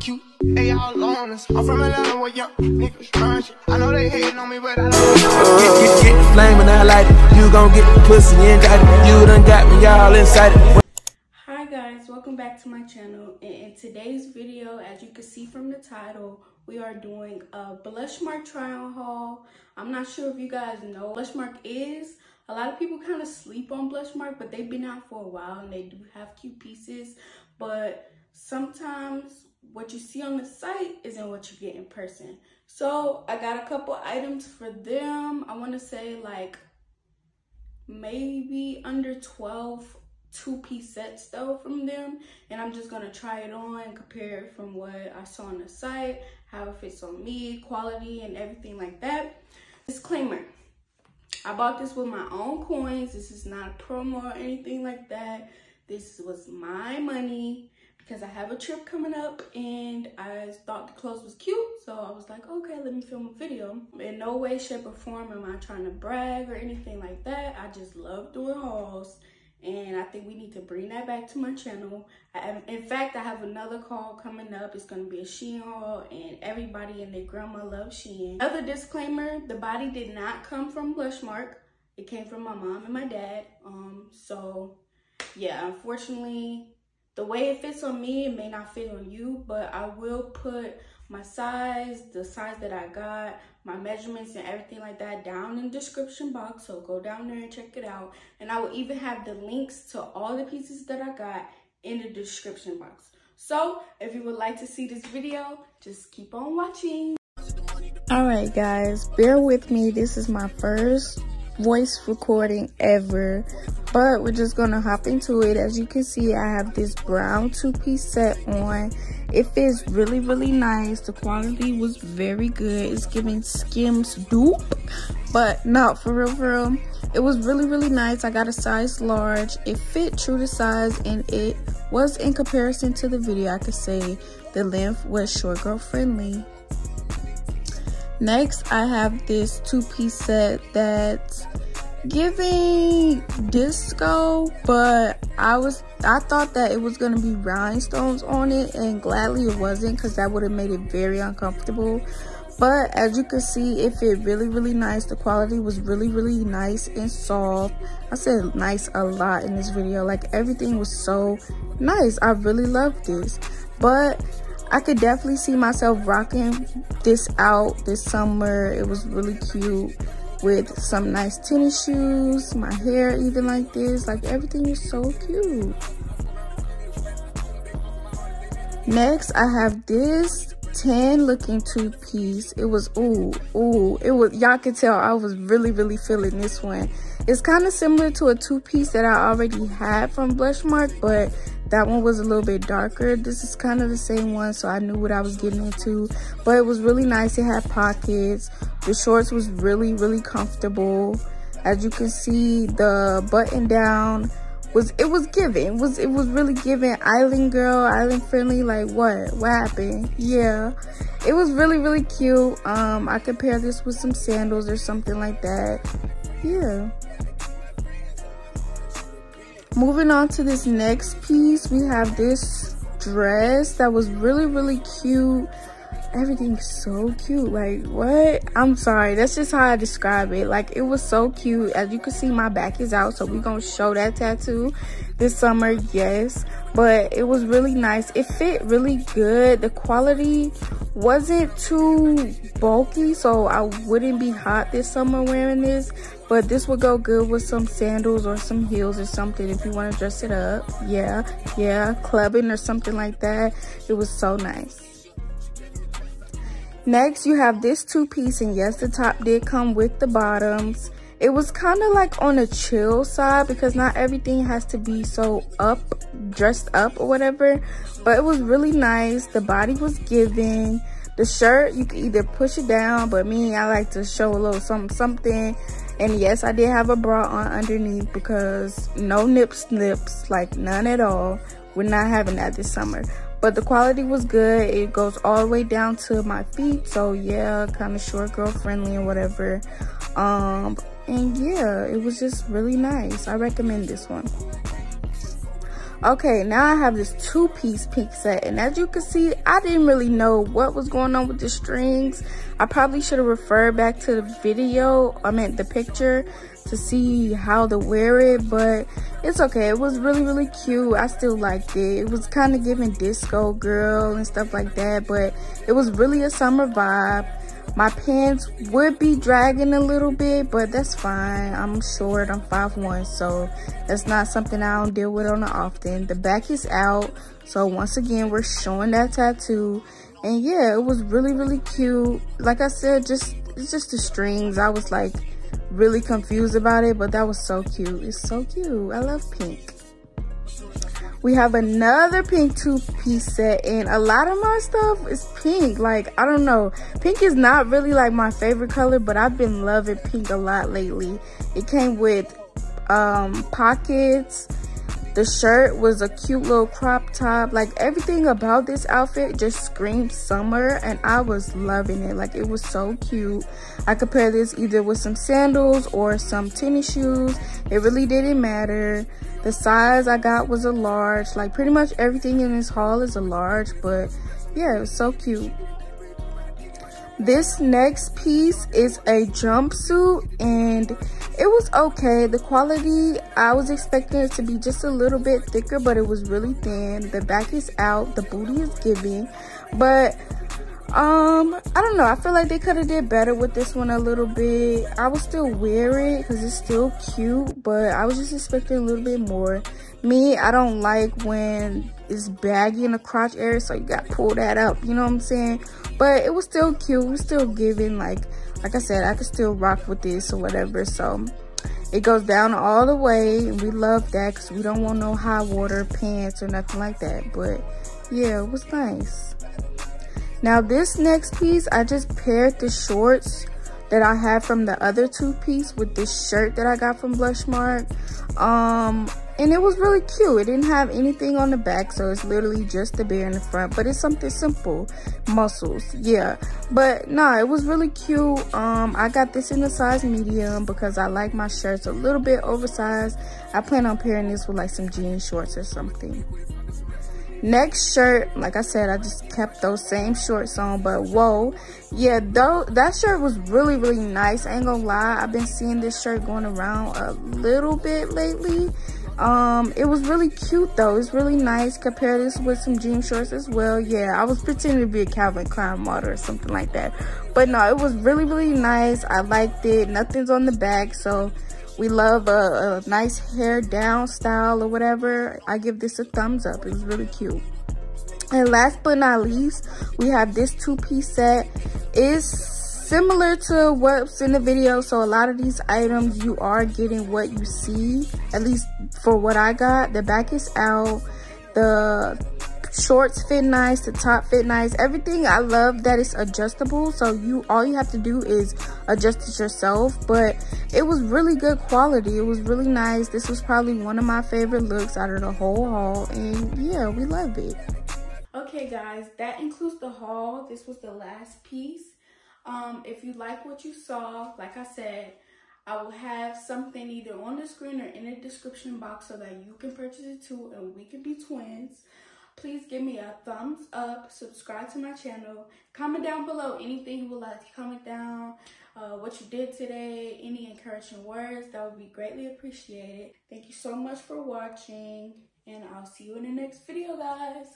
cute. They all on us. I'm from Atlanta where young niggas run shit. I know they hating on me, but I don't uh, get, get, get the flame and I light it. You gon' get the pussy and it. You done got me all inside Hi guys, welcome back to my channel. And in today's video, as you can see from the title, we are doing a Blushmark try on haul. I'm not sure if you guys know what Blushmark is. A lot of people kind of sleep on Blushmark, but they've been out for a while and they do have cute pieces. But sometimes what you see on the site isn't what you get in person. So I got a couple items for them. I want to say like maybe under 12 two-piece sets though from them. And I'm just gonna try it on and compare it from what I saw on the site how it fits on me quality and everything like that. Disclaimer I bought this with my own coins. This is not a promo or anything like that. This was my money because I have a trip coming up and I thought the clothes was cute. So I was like, okay, let me film a video. In no way, shape, or form am I trying to brag or anything like that. I just love doing hauls and I think we need to bring that back to my channel. Have, in fact, I have another call coming up. It's going to be a Shein haul and everybody and their grandma loves Shein. Another disclaimer, the body did not come from Blushmark. It came from my mom and my dad. Um, so yeah, unfortunately, the way it fits on me, it may not fit on you, but I will put my size, the size that I got, my measurements and everything like that down in the description box. So go down there and check it out. And I will even have the links to all the pieces that I got in the description box. So if you would like to see this video, just keep on watching. All right, guys, bear with me. This is my first voice recording ever. But we're just gonna hop into it. As you can see i have this brown two-piece set on. It fits really really nice. The quality was very good. It's giving skims dupe but not for real for real. It was really really nice. I got a size large. It fit true to size and it was in comparison to the video i could say. The length was short girl friendly Next, I have this two-piece set that's giving disco, but I was I thought that it was gonna be rhinestones on it, and gladly it wasn't because that would have made it very uncomfortable. But as you can see, it fit really, really nice. The quality was really, really nice and soft. I said nice a lot in this video. Like everything was so nice. I really loved this. But I could definitely see myself rocking this out this summer. It was really cute with some nice tennis shoes, my hair even like this. Like everything is so cute. Next, I have this tan looking two piece. It was, ooh, ooh, it was, y'all can tell I was really, really feeling this one. It's kind of similar to a two piece that I already had from Blushmark, but that one was a little bit darker. This is kind of the same one so i knew what i was getting into. But it was really nice. It had pockets. The shorts was really really comfortable. As you can see the button down was it was giving. It was it was really giving. Island girl island friendly like what? What happened? Yeah. It was really really cute. Um i compare this with some sandals or something like that. Yeah moving on to this next piece we have this dress that was really really cute everything's so cute like what? I'm sorry that's just how i describe it. Like it was so cute. As you can see my back is out so we're gonna show that tattoo this summer yes. But it was really nice. It fit really good. The quality wasn't too bulky so i wouldn't be hot this summer wearing this. But this would go good with some sandals or some heels or something if you want to dress it up. Yeah yeah clubbing or something like that. It was so nice Next, you have this two-piece, and yes, the top did come with the bottoms. It was kind of like on a chill side because not everything has to be so up, dressed up or whatever. But it was really nice. The body was giving. The shirt, you could either push it down, but me, I like to show a little something, something. And yes, I did have a bra on underneath because no nip snips, like none at all. We're not having that this summer but the quality was good. It goes all the way down to my feet. So yeah kind of short girl friendly and whatever. Um and yeah it was just really nice. I recommend this one Okay, now I have this two-piece pink set. And as you can see, I didn't really know what was going on with the strings. I probably should have referred back to the video, I meant the picture, to see how to wear it. But it's okay. It was really, really cute. I still liked it. It was kind of giving disco girl and stuff like that. But it was really a summer vibe. My pants would be dragging a little bit, but that's fine. I'm short, I'm 5'1", so that's not something I don't deal with on the often. The back is out, so once again, we're showing that tattoo. And yeah, it was really, really cute. Like I said, just it's just the strings. I was like really confused about it, but that was so cute. It's so cute. I love pink we have another pink two-piece set and a lot of my stuff is pink. Like i don't know. Pink is not really like my favorite color but i've been loving pink a lot lately. It came with um pockets the shirt was a cute little crop top. Like everything about this outfit just screamed summer and i was loving it. Like it was so cute. I could pair this either with some sandals or some tennis shoes. It really didn't matter. The size I got was a large. Like pretty much everything in this haul is a large, but yeah, it was so cute. This next piece is a jumpsuit and it was okay. The quality, I was expecting it to be just a little bit thicker, but it was really thin. The back is out, the booty is giving, but um i don't know. I feel like they could have did better with this one a little bit. I will still wear it because it's still cute but i was just expecting a little bit more. Me i don't like when it's baggy in the crotch area so you got to pull that up you know what i'm saying? But it was still cute still giving like like i said i could still rock with this or whatever so it goes down all the way and we love that because we don't want no high water pants or nothing like that but yeah it was nice. Now this next piece, I just paired the shorts that I had from the other two piece with this shirt that I got from Blushmark. Um, and it was really cute. It didn't have anything on the back, so it's literally just the bear in the front. But it's something simple, muscles, yeah. But nah, it was really cute. Um, I got this in a size medium because I like my shirts a little bit oversized. I plan on pairing this with like some jean shorts or something. Next shirt, like I said, I just kept those same shorts on, but whoa. Yeah, though that shirt was really, really nice. I ain't gonna lie. I've been seeing this shirt going around a little bit lately. Um, it was really cute though. It's really nice. Compare this with some jean shorts as well. Yeah, I was pretending to be a Calvin Klein model or something like that. But no, it was really, really nice. I liked it. Nothing's on the back, so we love a, a nice hair down style or whatever, I give this a thumbs up. It was really cute. And last but not least, we have this two-piece set. It's similar to what's in the video. So a lot of these items, you are getting what you see, at least for what I got. The back is out. The shorts fit nice the top fit nice everything i love that it's adjustable. So you all you have to do is adjust it yourself. But it was really good quality. It was really nice. This was probably one of my favorite looks out of the whole haul. And yeah we love it. Okay guys that includes the haul. This was the last piece. Um if you like what you saw like i said I will have something either on the screen or in the description box so that you can purchase it too and we can be twins please give me a thumbs up, subscribe to my channel, comment down below anything you would like to comment down, uh, what you did today, any encouraging words, that would be greatly appreciated. Thank you so much for watching, and I'll see you in the next video, guys.